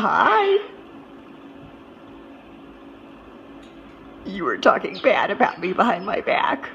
Hi. You were talking bad about me behind my back.